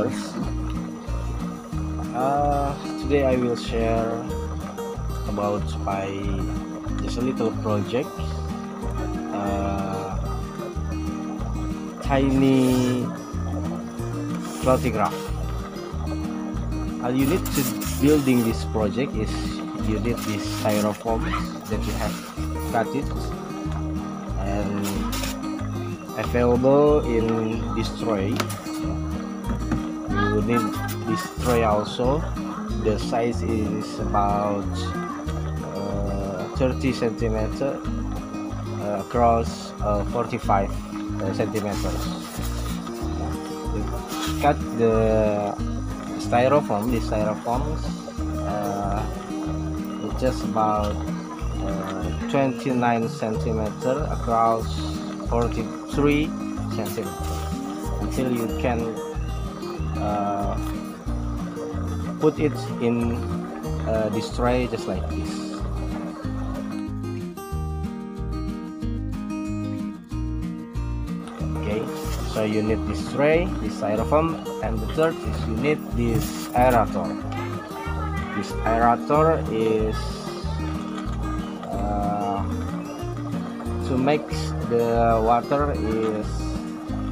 YouTubers. Uh, today I will share about my just a little project. Uh, tiny raft. All you need to building this project is you need this styrofoam that you have cut it and available in this need this tray also. The size is about uh, 30 centimeter uh, across uh, 45 uh, centimeters. Cut the styrofoam the styrofoams uh, just about uh, 29 centimeter across 43 centimeter until you can uh, put it in uh, this tray just like this. Okay so you need this tray this styrofoam and the third is you need this aerator. This aerator is uh, to make the water is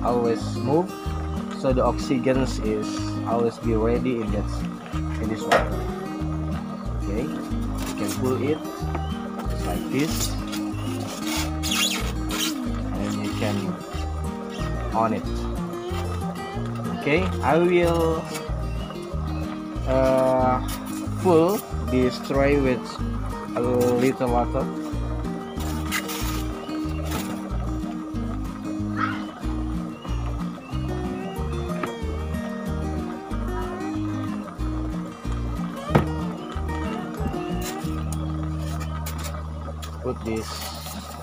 always move so the oxygen is always be ready in that in this water. Okay? You can pull it just like this. And you can on it. Okay? I will uh, full this tray with a little water put this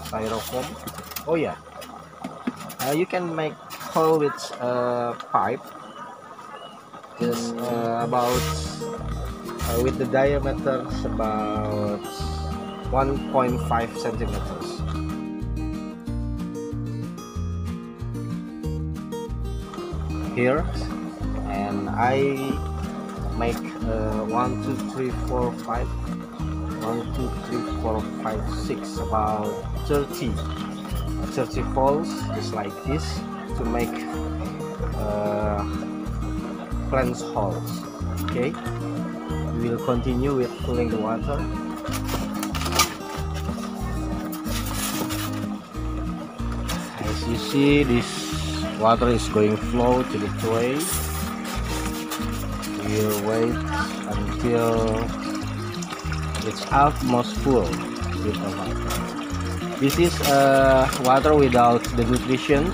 styrofoam. Oh yeah. Uh, you can make hole with a pipe. Just uh, about uh, with the diameter about 1.5 centimeters. Here and I make uh, 1 2 3 4 5 1 2 3 4 5 6 about 30 30 holes just like this to make uh, plants holes okay? We will continue with filling the water. As you see this water is going flow to the tray we will wait until it's almost full. With the water this is uh, water without the nutrition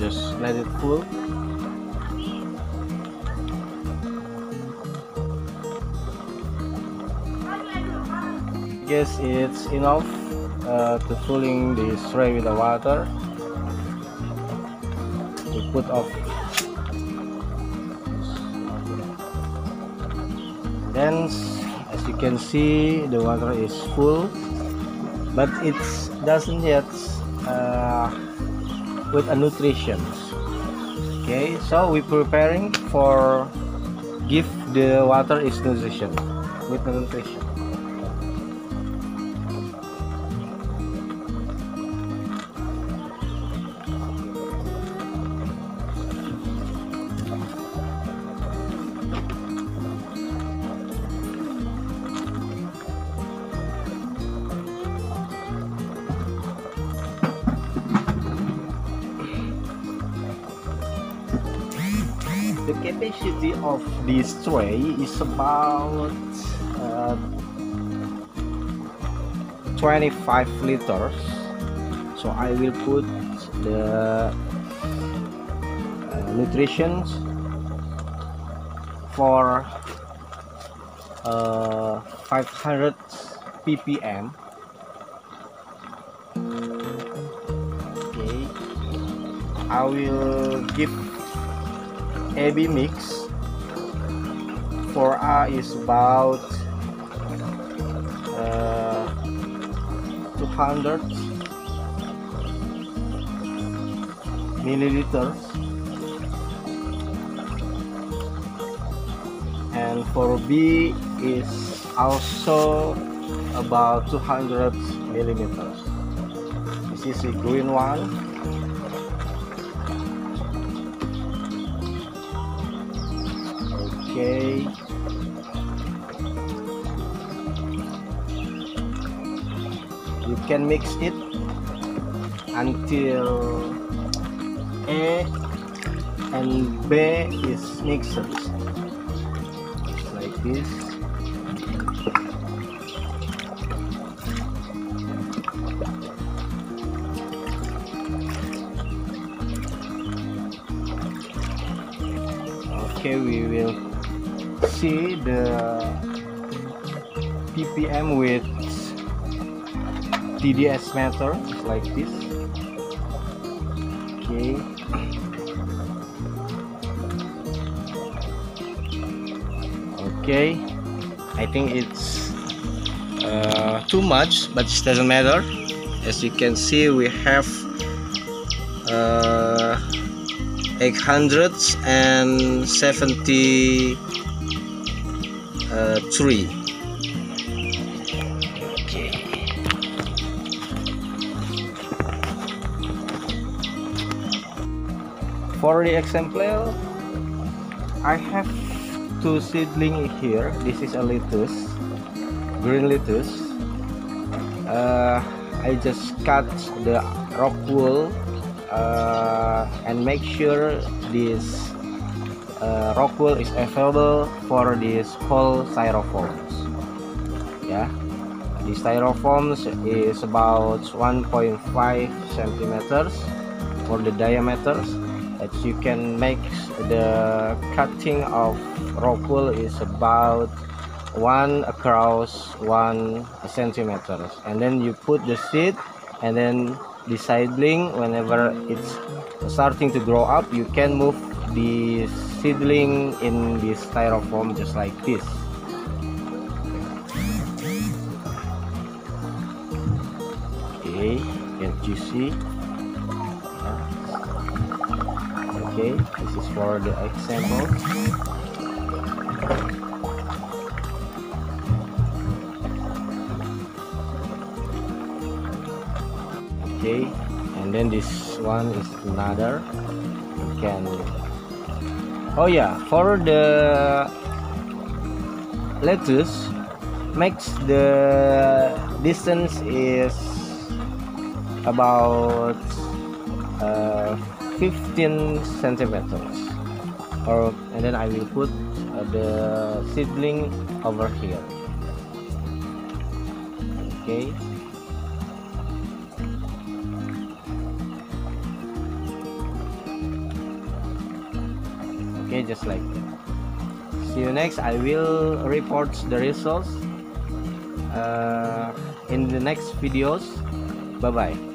just let it full guess it's enough uh, to filling the tray with the water to put off then as you can see the water is full but it doesn't yet uh, with a nutrition. Okay so we're preparing for give the water is nutrition with nutrition capacity of this tray is about uh, 25 liters. So I will put the uh, nutrition for uh, 500 ppm okay. I will give AB mix. For A is about uh, 200 milliliters. And for B is also about 200 millimeters this is a green one. Okay. You can mix it until A and B is mixed like this. Okay we will see the ppm with TDS meter like this. Okay. Okay. I think it's uh, too much but it doesn't matter. As you can see we have uh, 873 uh, okay. For the example I have two seedling here. This is a lettuce green lettuce uh, I just cut the rock wool uh, and make sure this uh, rock wool is available for this whole styrofoams. Yeah. The styrofoams is about 1.5 centimeters for the diameters that you can make the cutting of rock wool is about one across one centimeters. And then you put the seed and then the seedling whenever it's starting to grow up you can move the seedling in the styrofoam just like this. Okay can you see. Okay this is for the example okay and then this one is another. You can oh yeah for the lettuce makes the distance is about uh, 15 centimeters. Or and then I will put uh, the seedling over here. Okay okay just like see you next. I will report the results uh, in the next videos. Bye bye